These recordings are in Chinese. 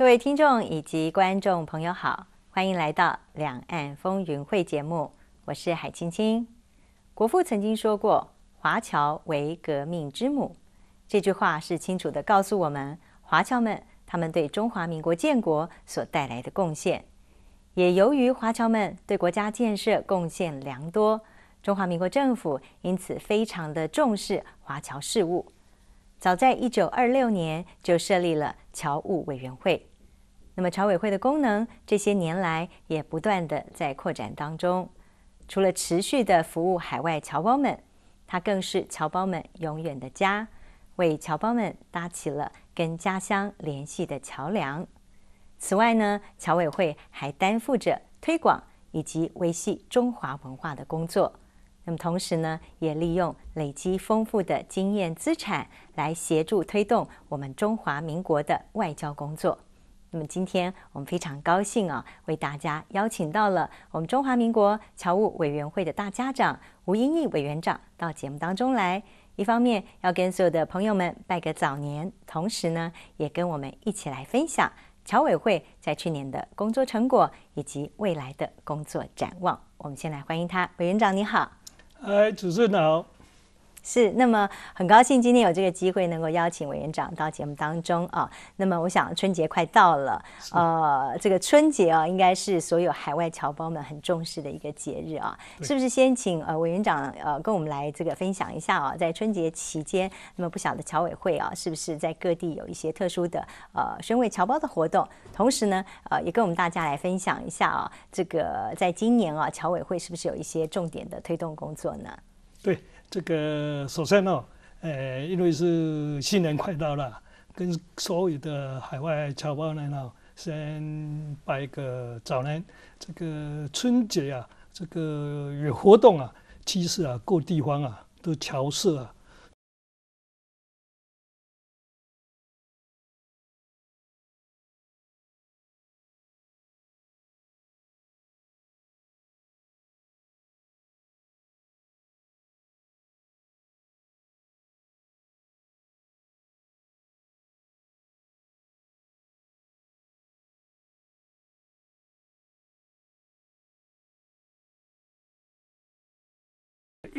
各位听众以及观众朋友好，欢迎来到两岸风云会节目，我是海青青。国父曾经说过：“华侨为革命之母。”这句话是清楚的告诉我们，华侨们他们对中华民国建国所带来的贡献。也由于华侨们对国家建设贡献良多，中华民国政府因此非常的重视华侨事务。早在一九二六年就设立了侨务委员会。那么侨委会的功能这些年来也不断的在扩展当中。除了持续的服务海外侨胞们，它更是侨胞们永远的家，为侨胞们搭起了跟家乡联系的桥梁。此外呢，侨委会还担负着推广以及维系中华文化的工作。那么同时呢，也利用累积丰富的经验资产来协助推动我们中华民国的外交工作。那么今天我们非常高兴啊，为大家邀请到了我们中华民国侨务委员会的大家长吴英义委员长到节目当中来。一方面要跟所有的朋友们拜个早年，同时呢，也跟我们一起来分享侨委会在去年的工作成果以及未来的工作展望。我们先来欢迎他，委员长你好。哎，主持人好。是，那么很高兴今天有这个机会能够邀请委员长到节目当中啊。那么我想春节快到了，呃，这个春节啊，应该是所有海外侨胞们很重视的一个节日啊。是不是先请呃委员长呃跟我们来这个分享一下啊，在春节期间，那么不晓得侨委会啊，是不是在各地有一些特殊的呃宣慰侨胞的活动？同时呢，呃，也跟我们大家来分享一下啊，这个在今年啊，侨委会是不是有一些重点的推动工作呢？对。这个首先呢，呃，因为是新年快到了，跟所有的海外侨胞呢，先拜个早年。这个春节啊，这个有活动啊，其实啊，各地方啊，都调试啊。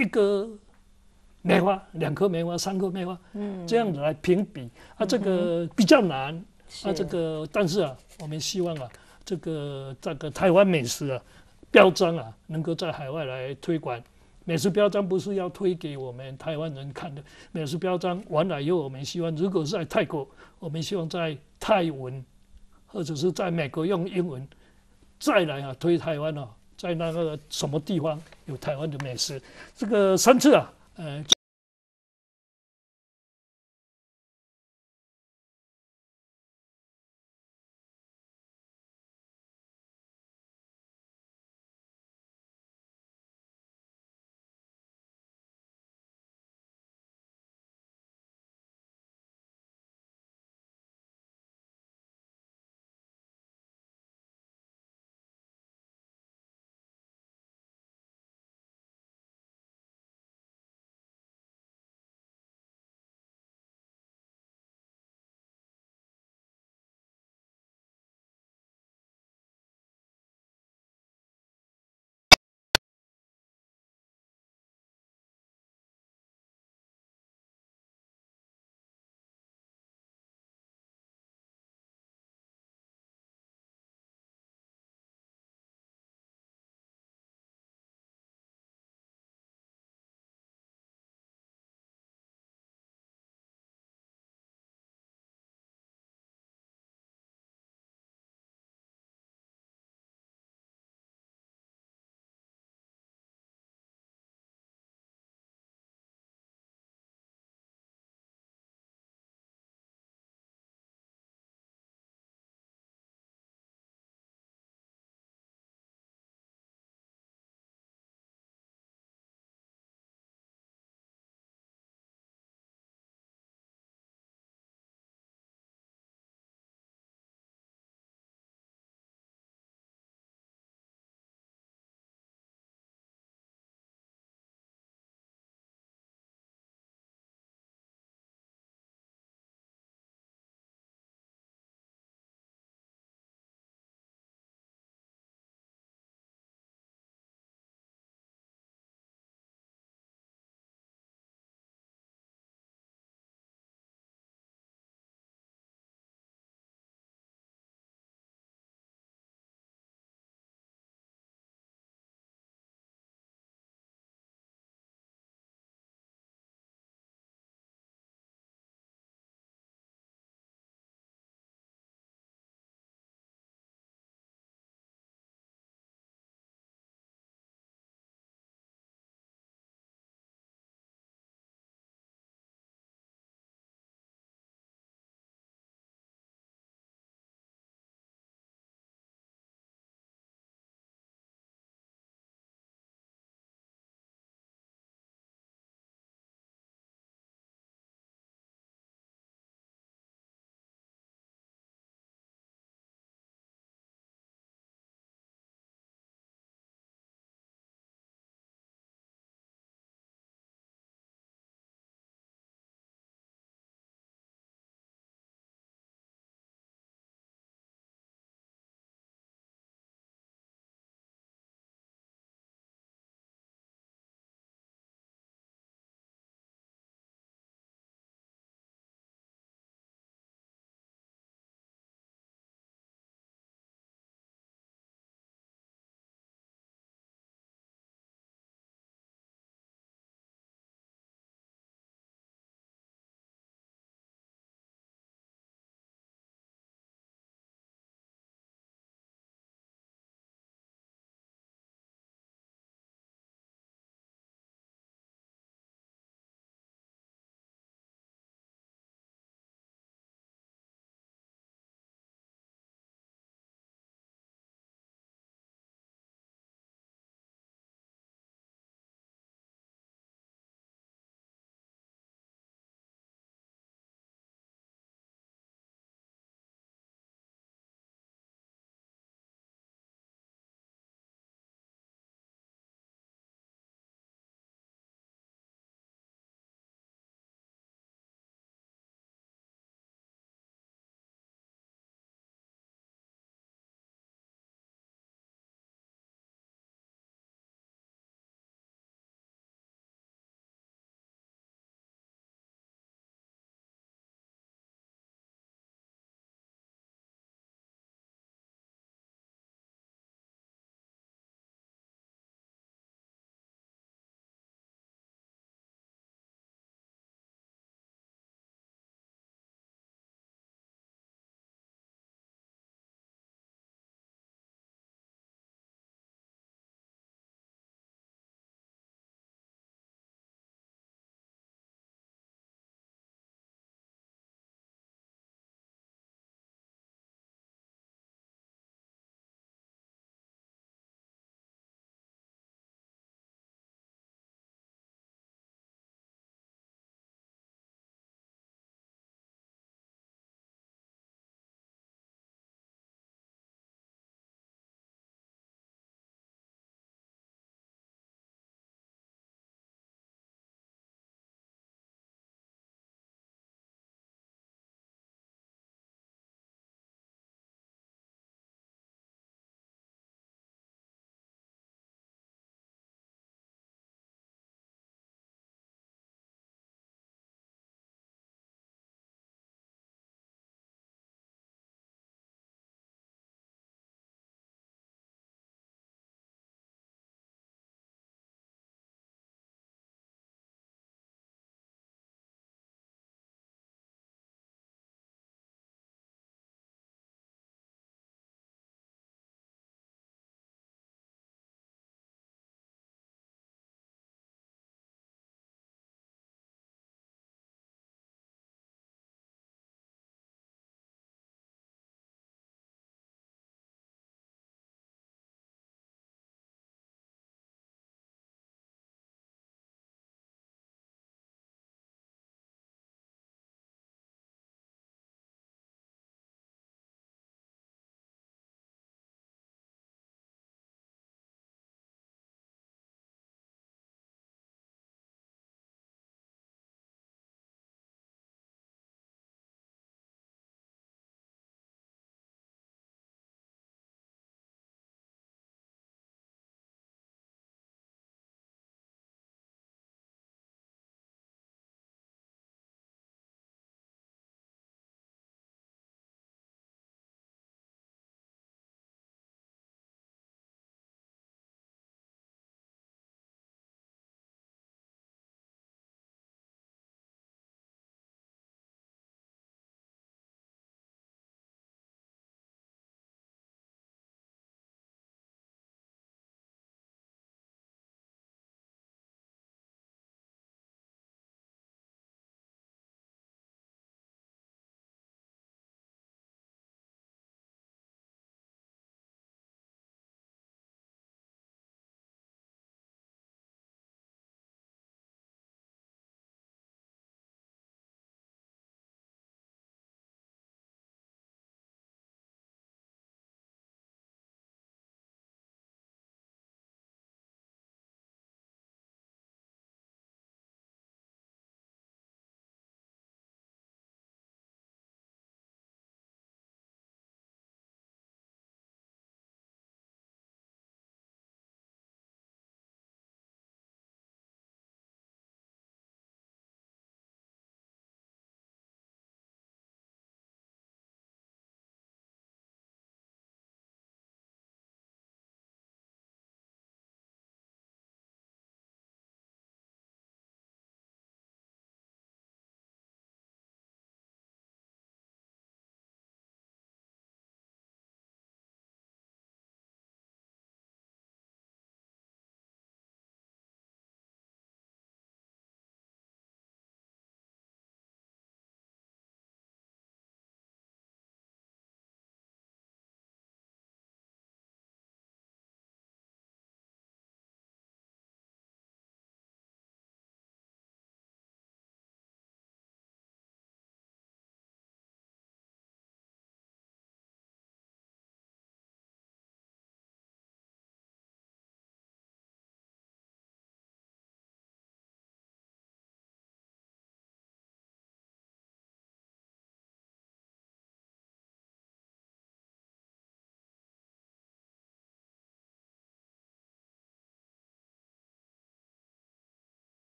一个梅花，两颗梅花，三颗梅花，嗯，这样子来评比。啊，这个比较难啊，这个但是啊，我们希望啊，这个这个台湾美食啊，标章啊，能够在海外来推广。美食标章不是要推给我们台湾人看的，美食标章完了以后，我们希望如果是在泰国，我们希望在泰文或者是在美国用英文再来啊推台湾啊。在那个什么地方有台湾的美食？这个三次啊，呃。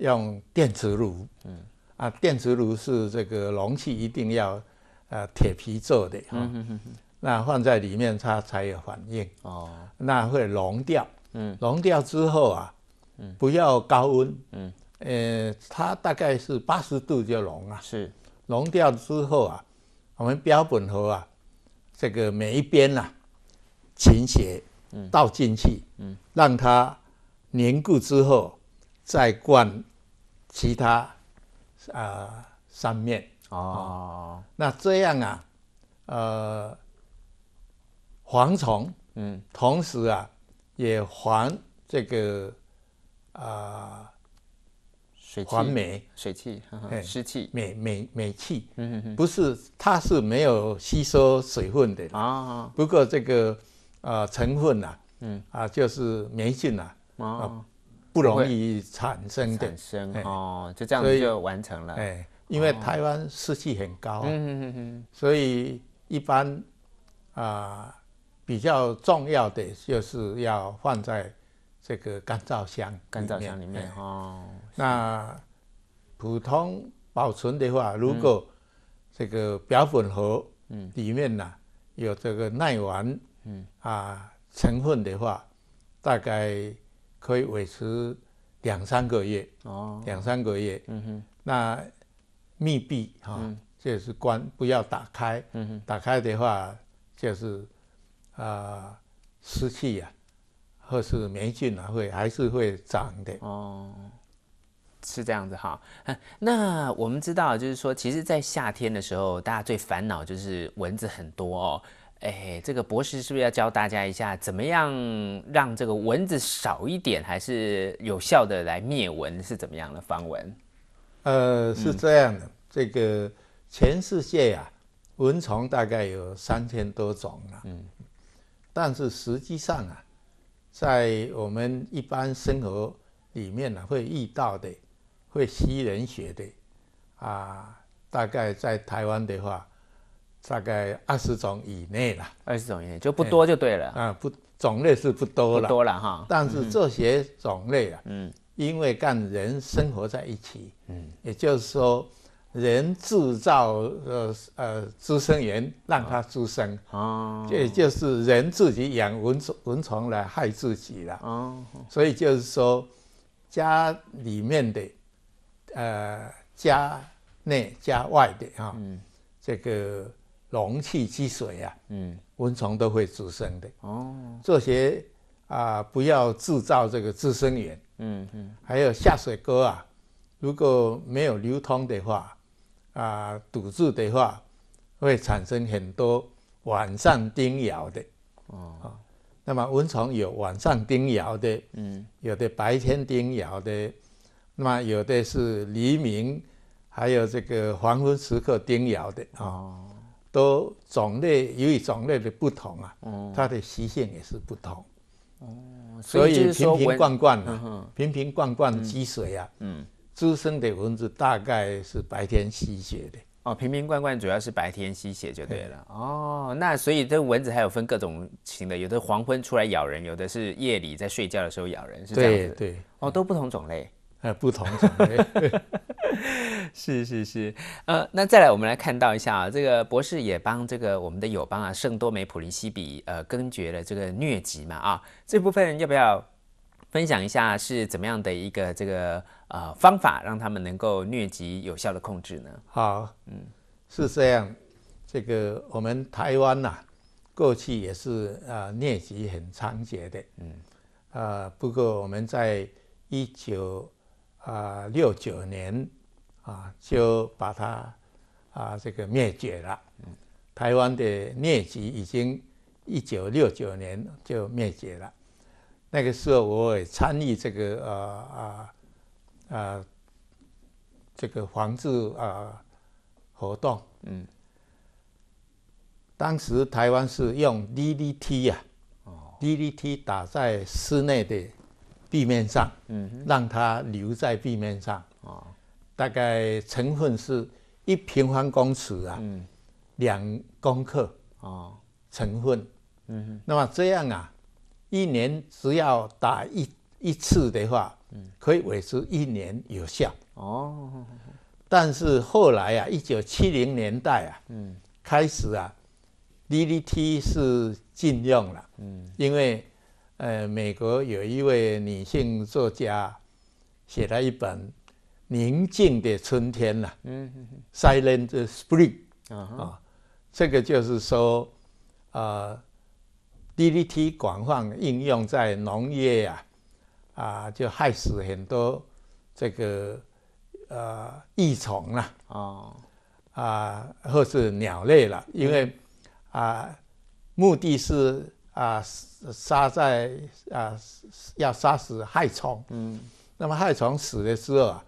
用电磁炉，嗯，啊，电磁炉是这个容器一定要呃铁皮做的哈，那放在里面它才有反应。哦，那会融掉，嗯，融掉之后啊，嗯，不要高温，嗯，呃，它大概是八十度就融了，是。融掉之后啊，我们标本盒啊，这个每一边呐倾斜，嗯，倒进去，嗯，让它凝固之后再灌。其他啊三面。哦，那这样啊，呃，蝗虫，嗯，同时啊也防这个啊水防霉水汽湿气。霉霉霉气，嗯嗯不是它是没有吸收水分的。啊，不过这个呃成分呐，嗯。啊就是霉菌呐啊。不容易产生的，产生哦，就这样子就完成了。哎，因为台湾湿气很高，嗯嗯所以一般啊比较重要的就是要放在这个干燥箱，干燥箱里面哦。那普通保存的话，如果这个表粉盒嗯里面呢有这个耐烷嗯。啊成分的话，大概。可以维持两三个月哦，两三个月。嗯哼，那密闭哈，就是关不要打开。嗯哼，打开的话就是啊湿气呀，或是霉菌啊，会还是会长的。哦，是这样子哈。那我们知道，就是说，其实，在夏天的时候，大家最烦恼就是蚊子很多哦。哎，这个博士是不是要教大家一下，怎么样让这个蚊子少一点，还是有效的来灭蚊？是怎么样的方文？呃，是这样的，这个全世界啊，蚊虫大概有三千多种啊。嗯，但是实际上啊，在我们一般生活里面呢，会遇到的，会吸人血的啊，大概在台湾的话。大概二十种以内了，二十种以内就不多就对了。啊，不种类是不多了，多了哈。但是这些种类啊，嗯，因为跟人生活在一起，嗯，也就是说，人制造呃呃滋生源让它滋生，哦，这就是人自己养蚊虫蚊虫来害自己了，哦，所以就是说，家里面的呃家内家外的啊，嗯，这个。容器积水啊，嗯，蚊虫都会滋生的哦。这些啊，不要制造这个滋生源，嗯嗯。还有下水沟啊，如果没有流通的话，啊，堵住的话，会产生很多晚上叮咬的哦。那么蚊虫有晚上叮咬的，嗯，有的白天叮咬的，那么有的是黎明，还有这个黄昏时刻叮咬的哦。都种类由于种类的不同啊，它的习性也是不同。哦，所以瓶瓶罐罐啊，瓶瓶罐罐积水啊，嗯，滋生的蚊子大概是白天吸血的。哦，瓶瓶罐罐主要是白天吸血就对了。哦，那所以这蚊子还有分各种型的，有的黄昏出来咬人，有的是夜里在睡觉的时候咬人，是这样子。对，哦，都不同种类。呃，不同种类，是是是，呃，那再来我们来看到一下啊，这个博士也帮这个我们的友邦啊，圣多美普林西比呃根绝了这个疟疾嘛啊，这部分要不要分享一下是怎么样的一个这个呃方法，让他们能够疟疾有效的控制呢？好，嗯，是这样，这个我们台湾呐，过去也是啊疟疾很猖獗的，嗯，啊，不过我们在一九啊，六九年啊，就把它啊这个灭绝了。台湾的疟疾已经一九六九年就灭绝了。那个时候我也参与这个呃啊啊这个防治啊活动。嗯。当时台湾是用 DDT 呀，DDT 打在室内的。地面上，嗯，让它留在地面上，哦，大概成分是一平方公尺啊，嗯，两公克，哦，成分，嗯，那么这样啊，一年只要打一一次的话，可以维持一年有效。哦，但是后来啊，一九七零年代啊，嗯，开始啊，DDT 是禁用了。嗯，因为呃，美国有一位女性作家写了一本《宁静的春天》呐，嗯，Silent Spring 啊，这个就是说，呃，DDT 广泛应用在农业呀。啊，就害死很多这个呃益虫了啊啊，或是鸟类了，因为啊，目的是啊杀在啊要杀死害虫，嗯，那么害虫死了之后啊，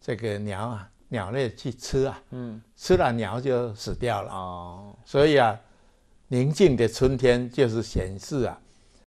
这个鸟啊鸟类去吃啊，嗯，吃了鸟就死掉了。哦，所以啊，宁静的春天就是显示啊。